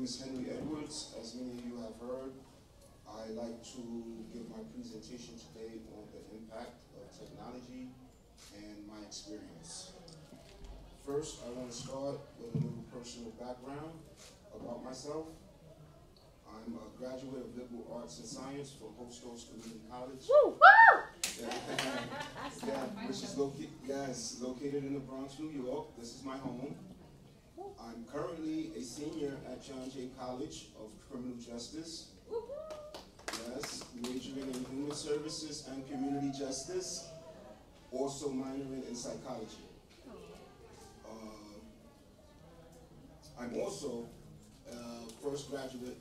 name is Henry Edwards. As many of you have heard, I like to give my presentation today on the impact of technology and my experience. First, I want to start with a little personal background about myself. I'm a graduate of liberal arts and science from Hostos Community College. Woo! yeah, which is located, yes, located in the Bronx, New York. This is my home. I'm currently a senior at John Jay College of Criminal Justice. Yes, majoring in human services and community justice, also minoring in psychology. Uh, I'm also a first graduate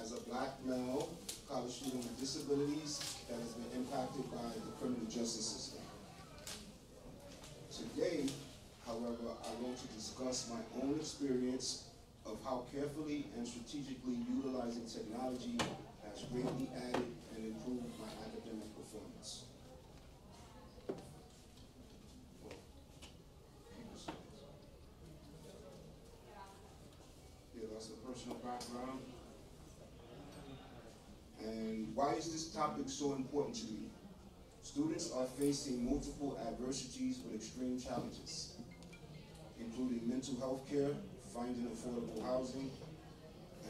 as a black male college student with disabilities that has been impacted by the criminal justice system. Today, however, I want to discuss my own experience of how carefully and strategically utilizing technology has greatly added and improved my academic performance. Yeah, that's a personal background. And why is this topic so important to me? Students are facing multiple adversities with extreme challenges, including mental health care, finding affordable housing,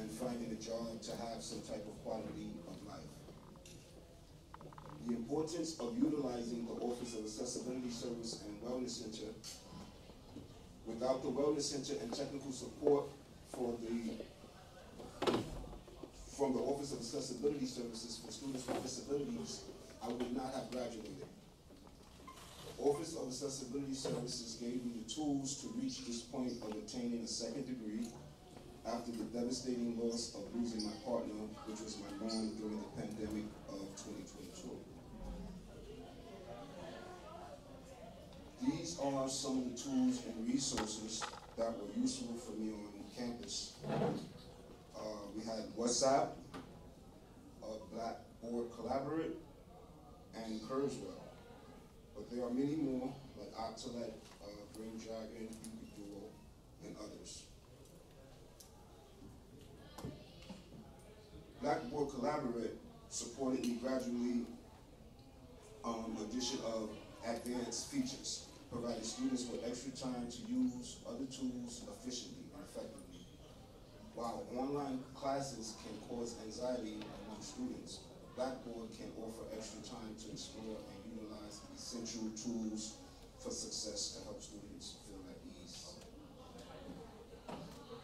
and finding a job to have some type of quality of life. The importance of utilizing the Office of Accessibility Service and Wellness Center. Without the Wellness Center and technical support for the from the Office of Accessibility Services for students with disabilities, I would not have graduated. Office of Accessibility Services gave me the tools to reach this point of obtaining a second degree after the devastating loss of losing my partner, which was my mom during the pandemic of 2022. These are some of the tools and resources that were useful for me on campus. Uh, we had WhatsApp, Blackboard Collaborate, and Kurzweil. But there are many more, like Octalet, uh, Green Dragon, Duo, and others. Blackboard Collaborate supported me gradually um, addition of advanced features, providing students with extra time to use other tools efficiently and effectively. While online classes can cause anxiety among students, Blackboard can offer extra time to explore and essential tools for success to help students feel at ease.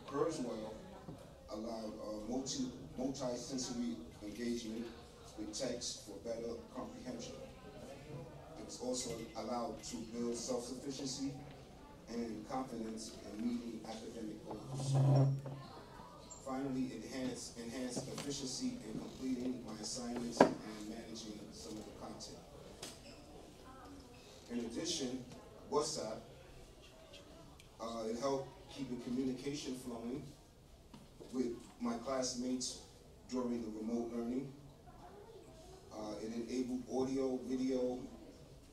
Kurzweil allowed uh, multi multi-sensory engagement with text for better comprehension. It was also allowed to build self-sufficiency and confidence in meeting academic goals. Finally, enhance, enhance efficiency in completing my assignments and managing some of the content. In addition, WhatsApp, uh, it helped keeping communication flowing with my classmates during the remote learning. Uh, it enabled audio, video,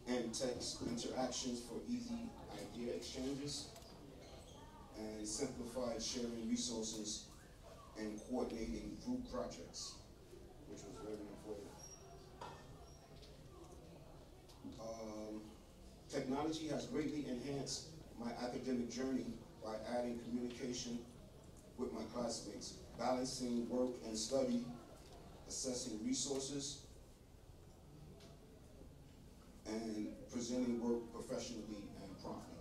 and text interactions for easy idea exchanges and simplified sharing resources and coordinating group projects, which was very important. Um, technology has greatly enhanced my academic journey by adding communication with my classmates, balancing work and study, assessing resources, and presenting work professionally and promptly.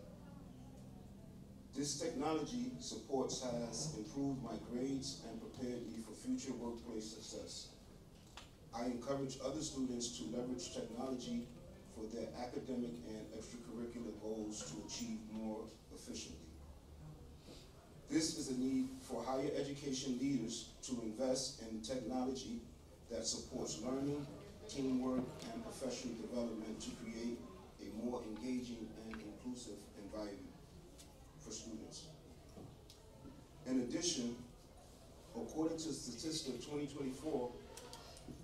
This technology supports has improved my grades and prepared me for future workplace success. I encourage other students to leverage technology for their academic and extracurricular goals to achieve more efficiently. This is a need for higher education leaders to invest in technology that supports learning, teamwork, and professional development to create a more engaging and inclusive environment for students. In addition, according to Statista 2024,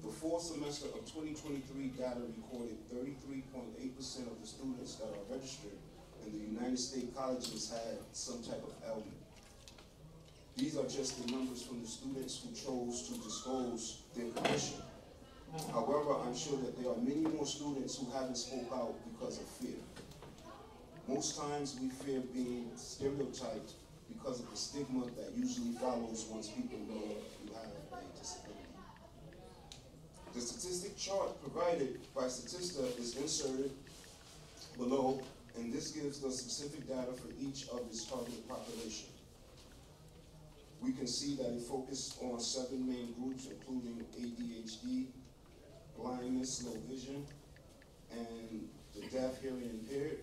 the fall semester of 2023 data recorded 33.8% of the students that are registered in the United States colleges had some type of ailment. These are just the numbers from the students who chose to disclose their condition. However, I'm sure that there are many more students who haven't spoke out because of fear. Most times we fear being stereotyped because of the stigma that usually follows once people know you have a disability. Chart provided by Statista is inserted below, and this gives the specific data for each of its targeted population. We can see that it focused on seven main groups, including ADHD, blindness, low vision, and the deaf, hearing impaired.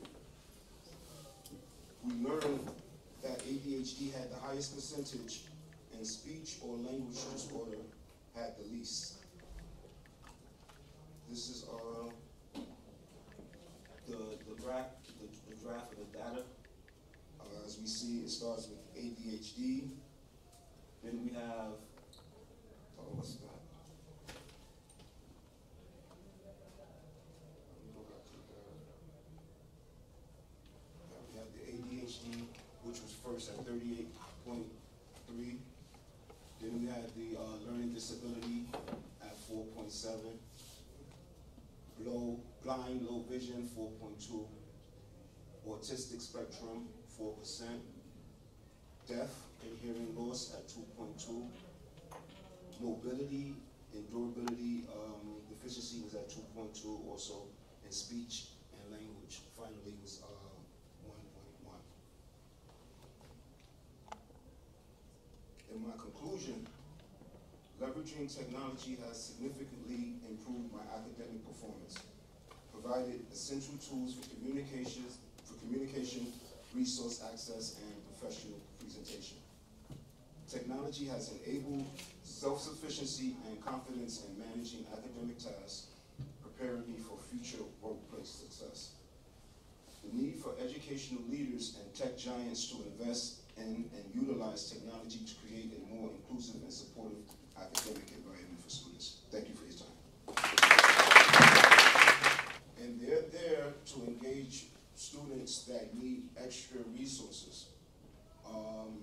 We learned that ADHD had the highest percentage and speech or language disorder had the least. This is, uh, the, the graph, the, the draft of the data. Uh, as we see, it starts with ADHD. Then we have, oh, what's that? Let me go back to the data. Yeah, we have the ADHD, which was first at thirty-eight point three. Then we had the, uh, learning disability at four point seven. Low, blind, low vision, four point two. Autistic spectrum, four percent. Deaf and hearing loss at two point two. Mobility and durability, um, deficiency was at two point two also, and speech and language finally was, uh, one point one. In my conclusion, leveraging technology has significantly improved my academic performance, provided essential tools for communications, for communication, resource access, and professional presentation. Technology has enabled self-sufficiency and confidence in managing academic tasks, preparing me for future workplace success. The need for educational leaders and tech giants to invest in and utilize technology to create a more inclusive and supportive academic environment for students. Thank you for your time. And they're there to engage students that need extra resources. Um,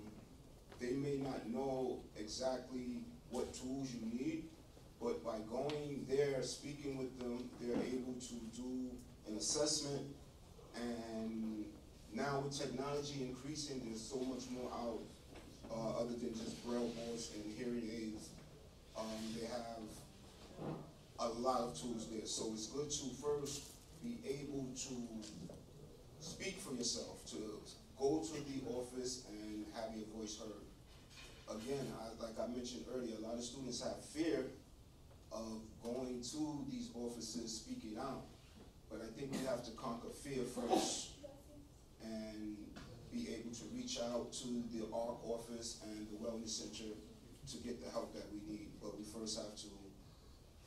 they may not know exactly what tools you need, but by going there, speaking with them, they're able to do an assessment. And now with technology increasing, there's so much more out, uh, other than just braille boards and hearing aids. Um, they have a lot of tools there, so it's good to first be able to speak for yourself, to go to the office and have your voice heard. Again, I, like I mentioned earlier, a lot of students have fear of going to these offices, speaking out. But I think we have to conquer fear first and be able to reach out to the ARC office and the wellness center to get the help that we need. But we first have to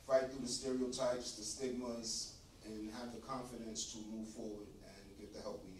fight through the stereotypes, the stigmas, and have the confidence to move forward and get the help we need.